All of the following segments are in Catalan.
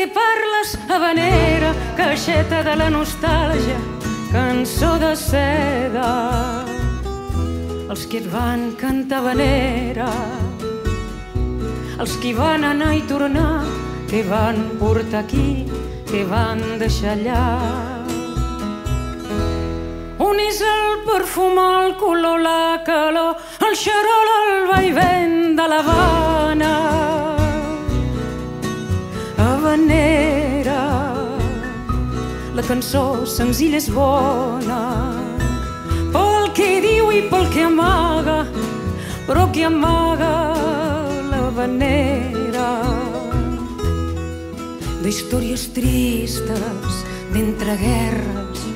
què parles, habanera, caixeta de la nostàlgia, cançó de seda. Els que et van cantar habanera, els que van anar i tornar, que van portar aquí, que van deixar allà. Un és el perfum, el color, la calor, el xarol, el vaivent de l'Havana. Habanera, la cançó senzilla és bona, pel que diu i pel que amaga, però que amaga l'habanera. D'històries tristes, d'entreguerres,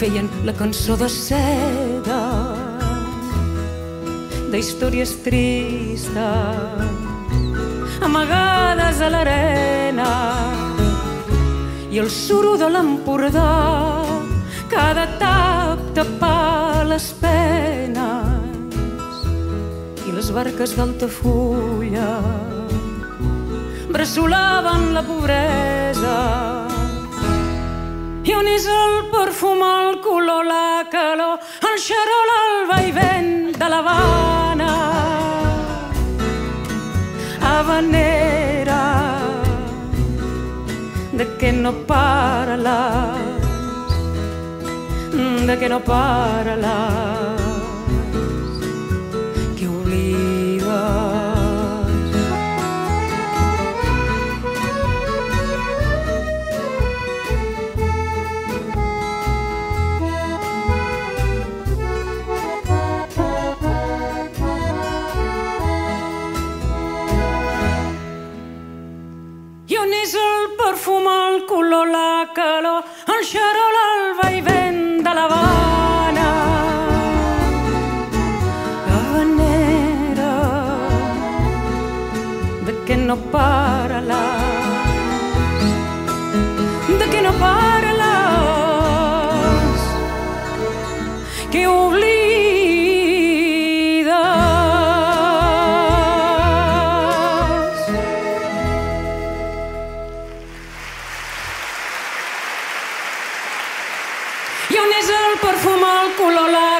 feien la cançó de seda. D'històries tristes amagades a l'arena i el suro de l'Empordà cada tap tapar les penes i les barques d'Altafulla bressolaven la pobresa i on és el perfum, el color, la calor, el xarol, el vaivent de l'Havana. Habanera, de que no para la, de que no para la, el perfum, el color, la calor, el xarol, el vaivent de l'Havana. Habanera, de que no para on és el perfum, el color, la